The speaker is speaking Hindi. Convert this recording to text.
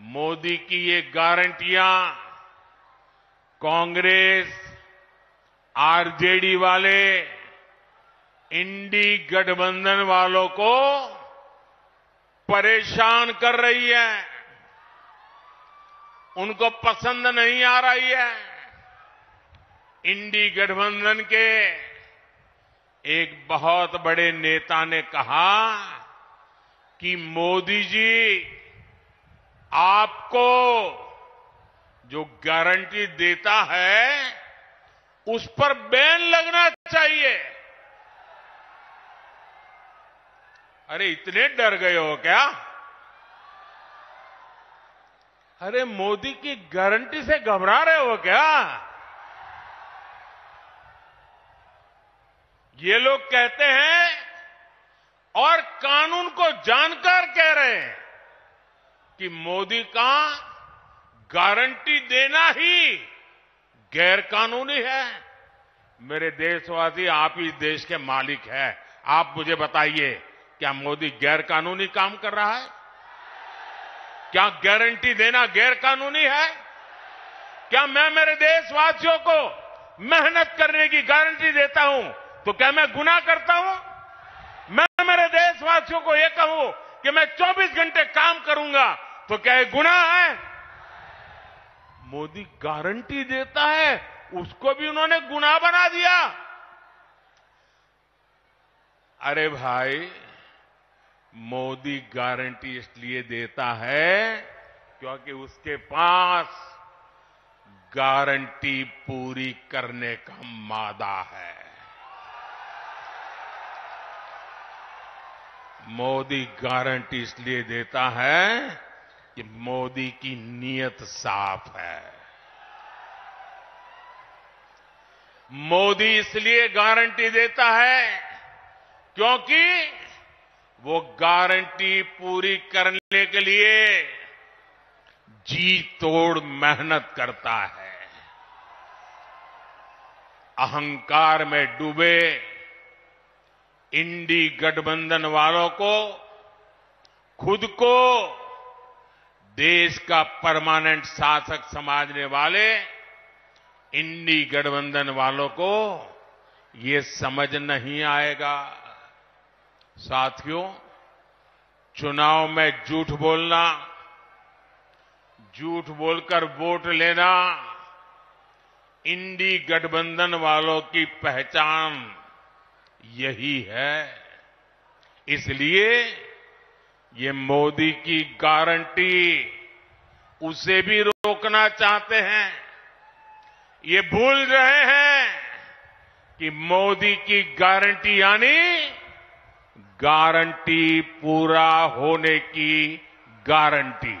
मोदी की ये गारंटियाँ कांग्रेस, आरजेडी वाले, इंडी गठबंधन वालों को परेशान कर रही है। उनको पसंद नहीं आ रही है। इंडी गठबंधन के एक बहुत बड़े नेता ने कहा कि मोदी जी आपको जो गारंटी देता है, उस पर बैन लगना चाहिए। अरे, इतने डर गए हो क्या? अरे, मोदी की गारंटी से घबरा रहे हो क्या? ये लोग कहते हैं, और कानून को जानकर कह रहे हैं। कि मोदी का गारंटी देना ही गैर कानूनी है। मेरे देशवासी, आप ही देश के मालिक हैं। आप मुझे बताइए, क्या मोदी गैर कानूनी काम कर रहा है? क्या गारंटी देना गैर कानूनी है? क्या मैं मेरे देशवासियों को मेहनत करने की गारंटी देता हूँ? तो क्या मैं गुनाह करता हूँ? मैं मेरे देशवासियों को यह कहूँ कि मैं 24 घंटे काम करूँगा तो क्या ये गुनाह है? मोदी गारंटी देता है, उसको भी उन्होंने गुना बना दिया। अरे भाई, मोदी गारंटी इसलिए देता है क्योंकि उसके पास गारंटी पूरी करने का मादा है। मोदी गारंटी इसलिए देता है कि मोदी की नीयत साफ़ है। मोदी इसलिए गारंटी देता है क्योंकि वो गारंटी पूरी करने के लिए जी तोड़ मेहनत करता है। अहंकार में डूबे इंडी गठबंधन वालों को, खुद को देश का परमानेंट शासक समझने वाले इंडी गठबंधन वालों को ये समझ नहीं आएगा। साथियों, चुनाव में झूठ बोलना, झूठ बोलकर वोट लेना इंडी गठबंधन वालों की पहचान यही है। इसलिए ये मोदी की गारंटी, उसे भी रोकना चाहते हैं। ये भूल रहे हैं कि मोदी की गारंटी यानी गारंटी पूरा होने की गारंटी।